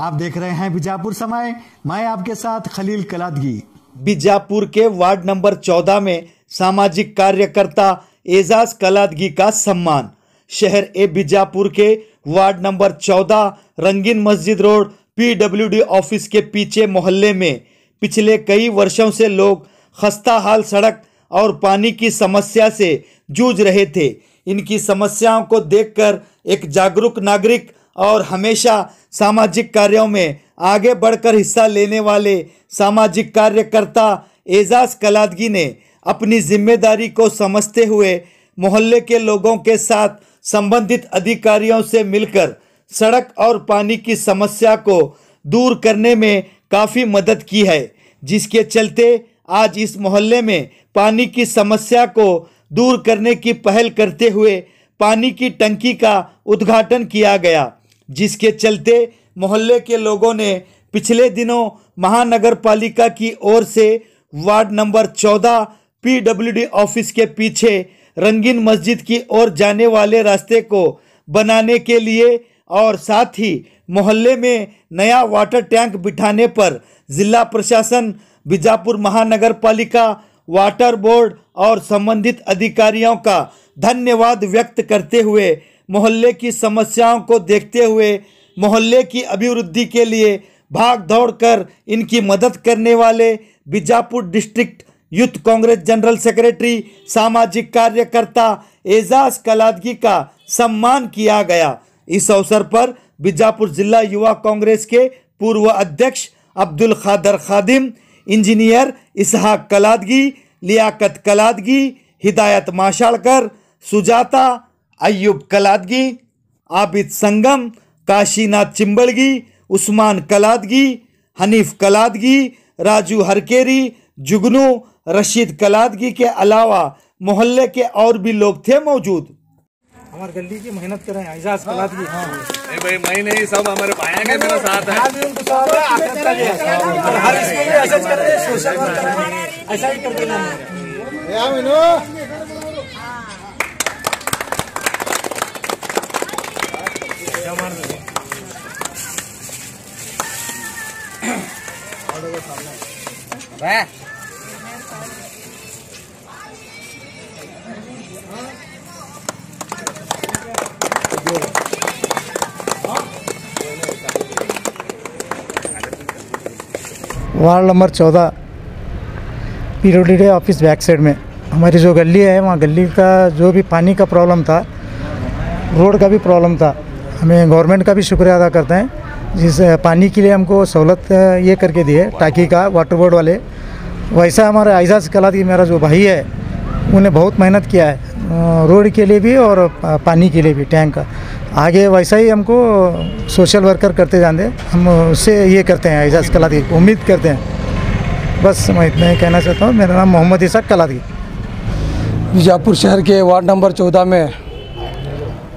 आप देख रहे हैं बीजापुर समय। मैं आपके साथ खलील कलादगी। बीजापुर के वार्ड नंबर 14 में सामाजिक कार्यकर्ता एजाज कलादगी का सम्मान। शहर ए बीजापुर के वार्ड नंबर 14 रंगीन मस्जिद रोड, पीडब्ल्यूडी ऑफ़िस के पीछे मोहल्ले में। पिछले कई वर्षों से लोग खस्ता हाल सड़क और पानी की समस्या से जूझ रहे थे। इनकी समस्याओं को देखकर एक जागरूक नागरिक और हमेशा सामाजिक कार्यों में आगे बढ़कर हिस्सा लेने वाले सामाजिक कार्यकर्ता एजाज कलादगी ने अपनी ज़िम्मेदारी को समझते हुए मोहल्ले के लोगों के साथ संबंधित अधिकारियों से मिलकर सड़क और पानी की समस्या को दूर करने में काफ़ी मदद की है, जिसके चलते आज इस मोहल्ले में पानी की समस्या को दूर करने की पहल करते हुए पानी की टंकी का उद्घाटन किया गया। जिसके चलते मोहल्ले के लोगों ने पिछले दिनों महानगर पालिका की ओर से वार्ड नंबर 14 पीडब्ल्यूडी ऑफ़िस के पीछे रंगीन मस्जिद की ओर जाने वाले रास्ते को बनाने के लिए और साथ ही मोहल्ले में नया वाटर टैंक बिठाने पर जिला प्रशासन, बीजापुर महानगर पालिका वाटर बोर्ड और संबंधित अधिकारियों का धन्यवाद व्यक्त करते हुए मोहल्ले की समस्याओं को देखते हुए, मोहल्ले की अभिवृद्धि के लिए भाग दौड़ कर इनकी मदद करने वाले Bijapur district youth Congress general secretary, सामाजिक कार्यकर्ता एजाज कलादगी का सम्मान किया गया। इस अवसर पर बीजापुर जिला युवा कांग्रेस के पूर्व अध्यक्ष अब्दुल खादर खादिम, इंजीनियर इसहाक कलादगी, लियाकत कलादगी, हिदायत माशाड़कर सुजाता अയ്यूब कलादगी आबिद संगम काशीनाथ चिंबड़गी उस्मान कलादगी हनीफ कलादगी राजू हरकेरी जुगनू रशीद कलादगी के अलावा मोहल्ले के और भी लोग थे मौजूद। हमारे गली की मेहनत करें एजाज कलाद की हाँ भाई मैं नहीं सब हमारे भाया के मेरे साथ है। आज का है। और हर इसको भी ऐसा ही करते हैं, सोशल वर्क करते हैं, ऐसा ही करते हैं। वार्ड नंबर चौदह पी ऑफ़िस बैक साइड में। हमारी जो गली है वहाँ गली का जो भी पानी का प्रॉब्लम था रोड का भी प्रॉब्लम था। हमें गवर्नमेंट का भी शुक्रिया अदा करते हैं, जिस पानी के लिए हमको सहूलत ये करके दी है टाकी का वाटर बोर्ड वाले। वैसा हमारे एजाज कलाद की मेरा जो भाई है उन्हें बहुत मेहनत किया है रोड के लिए भी और पानी के लिए भी, टैंक का। आगे वैसा ही हमको सोशल वर्कर करते जाने हम उससे ये करते हैं एजाज कलाद की उम्मीद करते हैं। बस मैं इतना ही कहना चाहता हूँ, मेरा नाम मोहम्मद इसाक कलादी बीजापुर शहर के वार्ड नंबर चौदह में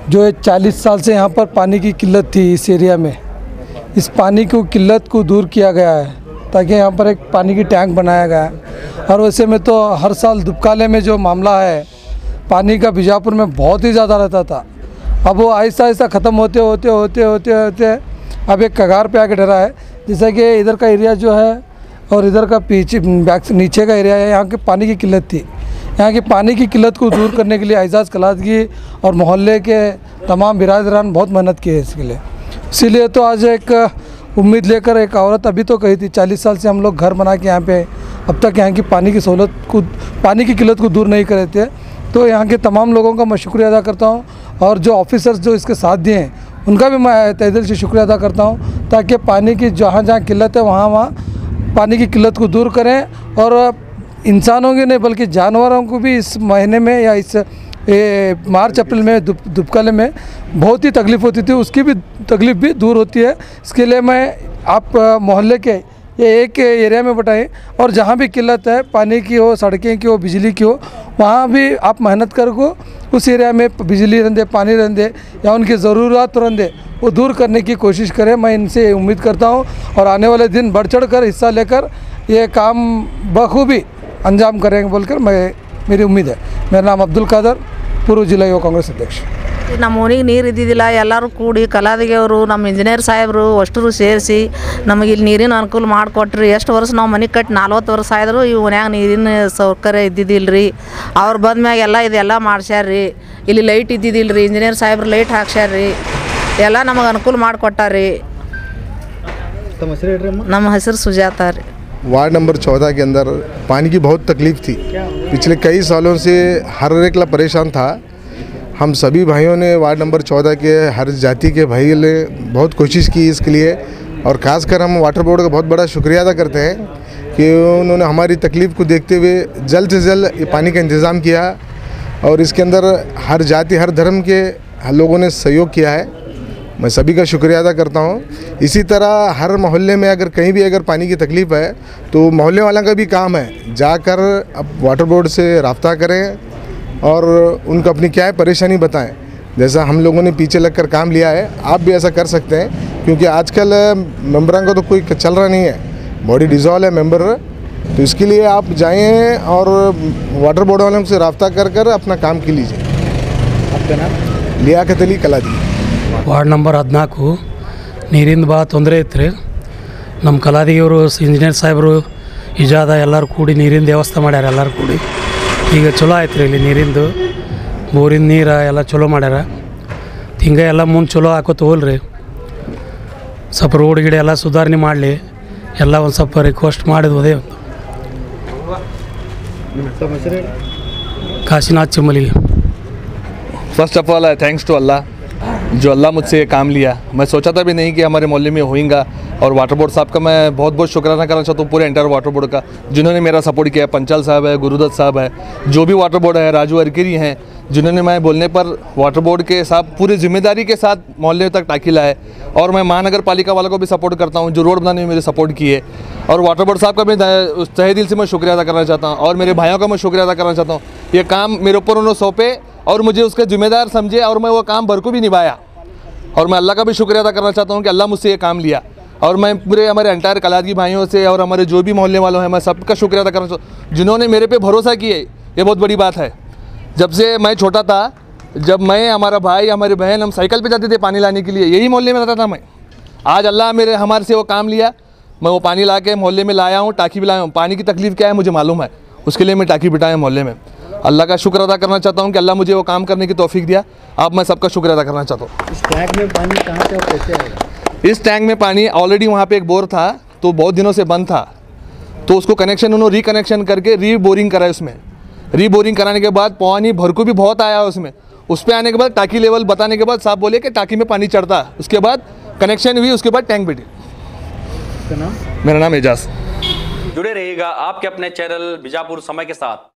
जो चालीस साल से यहाँ पर पानी की किल्लत थी इस एरिया में। इस पानी की, किल्लत को दूर किया गया है, ताकि यहाँ पर एक पानी की टैंक बनाया गया है। और वैसे में तो हर साल दुबकाले में जो मामला है, पानी का बीजापुर में बहुत ही ज़्यादा रहता था। अब वो आहिस्ता आहिस्ता ख़त्म होते होते होते होते होते अब एक कगार पे आके डरा है। जैसे कि इधर का एरिया जो है और इधर का पीछे नीचे का एरिया है, यहाँ के पानी की किल्लत थी। यहाँ की पानी की किल्लत को दूर करने के लिए एजाज कलादगी और मोहल्ले के तमाम बिरादरान बहुत मेहनत की है इसके लिए। इसीलिए तो आज एक उम्मीद लेकर एक औरत अभी तो कही थी, चालीस साल से हम लोग घर बना के यहाँ पे अब तक यहाँ की पानी की सहूलत को, पानी की किल्लत को दूर नहीं करे थे। तो यहाँ के तमाम लोगों का मैं शुक्रिया अदा करता हूँ और जो ऑफिसर्स जो इसके साथ दिए हैं, उनका भी मैं तहे दिल से शुक्रिया अदा करता हूँ ताकि पानी की जहाँ जहाँ किल्लत है, वहाँ वहाँ पानी की किल्लत को दूर करें और इंसानों के नहीं, बल्कि जानवरों को भी इस महीने में या इस ये मार्च, अप्रैल में दुप में बहुत ही तकलीफ़ होती थी। उसकी भी तकलीफ़ भी दूर होती है। इसके लिए मैं आप मोहल्ले के, ये एक एरिया में बताएँ और जहाँ भी किल्लत है, पानी की हो, सड़कें की हो, बिजली की हो, वहाँ भी आप मेहनत कर को उस एरिया में बिजली रहंदे पानी रहंदे या उनकी ज़रूरत रहंदे वो दूर करने की कोशिश करें। मैं इनसे उम्मीद करता हूँ और आने वाले दिन बढ़ चढ़ कर हिस्सा लेकर ये काम बखूबी अंजाम करेंगे बोलकर मैं मेरी उम्मीद है मेरा नाम अब्दुल कादर पूर्व जिला युवा कांग्रेस अध्यक्ष ನಮ್ಮ ಓಣಿಗೆ ನೀರು ಇದ್ದಿದ್ದಿಲ್ಲ ಎಲ್ಲರೂ ಕೂಡಿ ಕಲಾದಿಗೆಯವರು ನಮ್ಮ ಇಂಜಿನಿಯರ್ ಸಾಹೇಬರು ಅಷ್ಟರು ಸೇರಿಸಿ ನಮಗೆ ಇಲ್ಲಿ ನೀರಿನ ಅನುಕೂಲ ಮಾಡಿಕೊಟ್ರಿ ಎಷ್ಟು ವರ್ಷ ನಾವು ಮನೆ ಕಟ್ಟಿ ನಲ್ವತ್ತು ವರ್ಷ ಆಯ್ದರು ಈ ಓಣ್ಯಾಗ ನೀರಿನ ಸೌಕರ್ಯ ಇದ್ದಿದ್ದಿಲ್ಲ ರೀ ಅವ್ರು ಬಂದ್ಮ್ಯಾಗ ಎಲ್ಲ ಇದೆಲ್ಲ ಮಾಡ್ಸ್ಯಾರ್ರಿ ಇಲ್ಲಿ ಲೈಟ್ ಇದ್ದಿದ್ದಿಲ್ಲ ರೀ ಇಂಜಿನಿಯರ್ ಸಾಹೇಬ್ರು ಲೈಟ್ ಹಾಕ್ಸ್ಯಾರ್ರಿ ಎಲ್ಲ ನಮಗೆ ಅನುಕೂಲ ಮಾಡಿಕೊಟ್ಟಾರಿ ತಮ್ಮ ಹೆಸರು ಹೇಳ್ರಿ ಅಮ್ಮ ನಮ್ಮ ಹೆಸರು ಸುಜಾತ ರೀ वार्ड नंबर चौदह के अंदर पानी की बहुत तकलीफ़ थी। पिछले कई सालों से हर एक ला परेशान था। हम सभी भाइयों ने वार्ड नंबर चौदह के, हर जाति के भाई ने बहुत कोशिश की इसके लिए और ख़ासकर हम वाटर बोर्ड का बहुत बड़ा शुक्रिया अदा करते हैं कि उन्होंने हमारी तकलीफ़ को देखते हुए जल्द से जल्द ये पानी का इंतज़ाम किया और इसके अंदर हर जाति, हर धर्म के लोगों ने सहयोग किया है। मैं सभी का शुक्रिया अदा करता हूँ। इसी तरह हर मोहल्ले में अगर कहीं भी अगर पानी की तकलीफ़ है तो मोहल्ले वाला का भी काम है। जाकर अब वाटर बोर्ड से रबता करें और उनको अपनी क्या है परेशानी बताएँ। जैसा हम लोगों ने पीछे लगकर काम लिया है आप भी ऐसा कर सकते हैं क्योंकि आजकल मेम्बरों का तो कोई चल रहा नहीं है। बॉडी डिज़ॉल्व है मेंबर तो इसके लिए आप जाएँ और वाटर बोर्ड वालों से रबता कर कर अपना काम की लीजिए आपका नाम? लियाकत अली कलादी। ವಾರ್ಡ್ ನಂಬರ್ ಹದಿನಾಲ್ಕು. ನೀರಿಂದ ಭಾಳ ತೊಂದರೆ ಇತ್ತು ರೀ ನಮ್ಮ ಕಲಾದಿಯವರು ಇಂಜಿನಿಯರ್ ಸಾಹೇಬರು ಇಜಾದ ಎಲ್ಲರೂ ಕೂಡಿ ನೀರಿಂದು ವ್ಯವಸ್ಥೆ ಮಾಡ್ಯಾರ ಎಲ್ಲರೂ ಕೂಡಿ. ಈಗ ಚಲೋ ಆಯ್ತು ರೀ ಇಲ್ಲಿ ನೀರಿಂದು. ಬೋರಿನ ನೀರು ಎಲ್ಲ ಚಲೋ ಮಾಡ್ಯಾರ. ಹಿಂಗೆ ಎಲ್ಲ ಮುಂದೆ ಚಲೋ ಹಾಕೋತ ರೀ ಸ್ವಲ್ಪ ರೋಡ್ ಗಿಡ ಎಲ್ಲ ಸುಧಾರಣೆ ಮಾಡಲಿ. ಎಲ್ಲ ಒಂದು ಸ್ವಲ್ಪ ರಿಕ್ವೆಸ್ಟ್ ಮಾಡಿದ್ವುದೇ Kashinath ಚಿಮ್ಮಲಿಗೆ. First of all thanks to ಅಲ್ಲ जो अल्लाह मुझसे ये काम लिया। मैं सोचा था भी नहीं कि हमारे मोहल्ले में होएगा और वाटर बोर्ड साहब का मैं बहुत बहुत शुक्राना करना चाहता हूँ पूरे एंटायर वाटर बोर्ड का, जिन्होंने मेरा सपोर्ट किया पंचाल साहब है, गुरुदत्त साहब है, जो भी वाटर बोर्ड है, राजू अरकिरी हैं, जिन्होंने मैं बोलने पर वाटर बोर्ड के साथ पूरी ज़िम्मेदारी के साथ मोहल्ले तक टाकी लाए और मैं महानगर पालिका वालों को भी सपोर्ट करता हूँ, जो रोड बनाने में मेरे सपोर्ट किए। और वाटर बोर्ड साहब का भी तहे दिल से मैं शुक्रिया अदा करना चाहता हूँ। और मेरे भाइयों का मैं शुक्रिया अदा करना चाहता हूँ। ये काम मेरे ऊपर उन्होंने सौंपे और मुझे उसका जिम्मेदार समझे और मैं वो काम भर को भी निभाया। और मैं अल्लाह का भी शुक्रिया अदा करना चाहता हूँ कि अल्लाह मुझसे ये काम लिया। और मैं पूरे हमारे एंटायर कलादगी भाइयों से और हमारे जो भी मोहल्ले वालों हैं, मैं सबका शुक्रिया अदा करना चाहता हूँ जिन्होंने मेरे पे भरोसा किए ये बहुत बड़ी बात है। जब से मैं छोटा था, जब मैं, हमारा भाई, हमारी बहन, हम साइकिल पे जाते थे पानी लाने के लिए, यही मोहल्ले में रहता था मैं। आज अल्लाह मेरे, हमारे से वो काम लिया। मैं वो पानी ला के मोहल्ले में लाया हूँ, टाकी भी लाया हूँ। पानी की तकलीफ़ क्या है, मुझे मालूम है। उसके लिए मैं टाकी बिठाया मोहल्ले में। अल्लाह का शुक्र अदा करना चाहता हूँ कि अल्लाह मुझे वो काम करने की तौफीक दिया। अब मैं सबका शुक्र अदा करना चाहता हूँ। इस टैंक में पानी कहाँ से और कैसे आएगा? इस टैंक में पानी ऑलरेडी वहाँ पे एक बोर था तो बहुत दिनों से बंद था। तो उसको कनेक्शन उन्होंने रिकनेक्शन करके री बोरिंग करा उसमें। री बोरिंग कराने के बाद पानी भरकू भी बहुत आया उसमें। उस पर आने के बाद टाकी लेवल बताने के बाद साहब बोले कि टाकी में पानी चढ़ता। है उसके बाद कनेक्शन हुई उसके बाद टैंक बैठी। नाम? मेरा नाम एजाज। जुड़े रहिएगा आपके अपने चैनल बीजापुर समय के साथ।